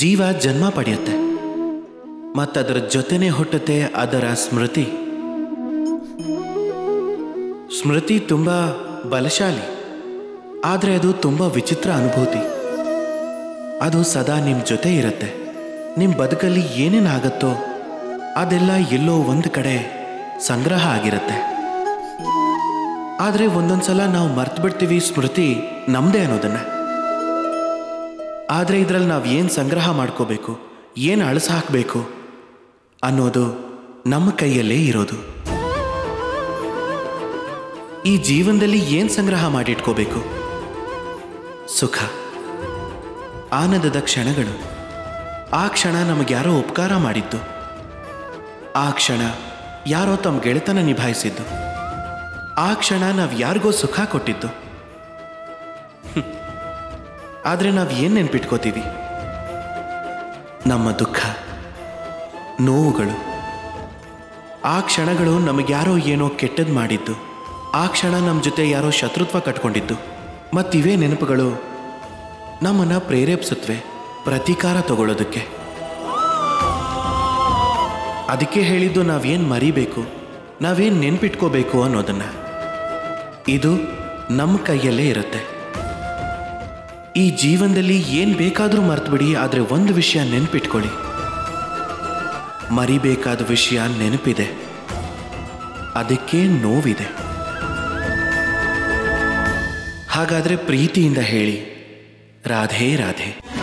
ಜೀವ ಜನ್ಮ ಪಡೆಯುತ್ತೆ, ಮತ್ತದರ ಜೊತೆನೆ ಹುಟ್ಟುತ್ತೆ ಅದರ ಸ್ಮೃತಿ. ಸ್ಮೃತಿ ತುಂಬ ಬಲಶಾಲಿ, ಆದರೆ ಅದು ತುಂಬ ವಿಚಿತ್ರ ಅನುಭೂತಿ. ಅದು ಸದಾ ನಿಮ್ಮ ಜೊತೆ ಇರುತ್ತೆ ನಿಮ್ಮ ಬದುಕಲ್ಲಿ ಏನೇನಾಗತ್ತೋ ಅದೆಲ್ಲ ಎಲ್ಲೋ ಒಂದು ಕಡೆ ಸಂಗ್ರಹ ಆಗಿರುತ್ತೆ. ಆದರೆ ಒಂದೊಂದ್ಸಲ ನಾವು ಮರ್ತು ಬಿಡ್ತೀವಿ ಸ್ಮೃತಿ ನಮ್ದೇ ಅನ್ನೋದನ್ನ. ಆದರೆ ಇದರಲ್ಲಿ ನಾವು ಏನು ಸಂಗ್ರಹ ಮಾಡ್ಕೋಬೇಕು, ಏನು ಅಳಸ ಹಾಕಬೇಕು ಅನ್ನೋದು ನಮ್ಮ ಕೈಯಲ್ಲೇ ಇರೋದು. ಈ ಜೀವನದಲ್ಲಿ ಏನು ಸಂಗ್ರಹ ಮಾಡಿಟ್ಕೋಬೇಕು? ಸುಖ. ಆನಂದದ ಕ್ಷಣಗಳು. ಆ ಕ್ಷಣ ನಮಗೆ ಯಾರೋ ಉಪಕಾರ ಮಾಡಿದ್ದು. ಆ ಕ್ಷಣ ಯಾರೋ ತಮ್ಮ ಗೆಳೆತನ ನಿಭಾಯಿಸಿದ್ದು. ಆ ಕ್ಷಣ ನಾವು ಯಾರಿಗೋ ಸುಖ ಕೊಟ್ಟಿದ್ದು. ಆದರೆ ನಾವು ಏನು ನೆನ್ಪಿಟ್ಕೋತೀವಿ? ನಮ್ಮ ದುಃಖ, ನೋವುಗಳು. ಆ ಕ್ಷಣಗಳು ನಮಗೆ ಯಾರೋ ಏನೋ ಕೆಟ್ಟದ್ದು ಮಾಡಿದ್ದು. ಆ ಕ್ಷಣ ನಮ್ಮ ಜೊತೆ ಯಾರೋ ಶತ್ರುತ್ವ ಕಟ್ಕೊಂಡಿದ್ದು. ಮತ್ತಿವೇ ನೆನಪುಗಳು ನಮ್ಮನ್ನು ಪ್ರೇರೇಪಿಸುತ್ತವೆ ಪ್ರತೀಕಾರ ತಗೊಳ್ಳೋದಕ್ಕೆ. ಅದಕ್ಕೆ ಹೇಳಿದ್ದು ನಾವೇನು ಮರಿಬೇಕು ನಾವೇನು ನೆನ್ಪಿಟ್ಕೋಬೇಕು ಅನ್ನೋದನ್ನ. ಇದು ನಮ್ಮ ಕೈಯಲ್ಲೇ ಇರುತ್ತೆ. ಈ ಜೀವನದಲ್ಲಿ ಏನು ಬೇಕಾದರೂ ಮರ್ತುಬಿಡಿ, ಆದರೆ ಒಂದು ವಿಷಯ ನೆನಪಿಟ್ಕೊಳ್ಳಿ. ಮರಿಬೇಕಾದ ವಿಷಯ ನೆನಪಿದೆ. ಅದಕ್ಕೆ ನೋವಿದೆ. ಹಾಗಾದ್ರೆ ಪ್ರೀತಿಯಿಂದ ಹೇಳಿ. ರಾಧೆ ರಾಧೆ.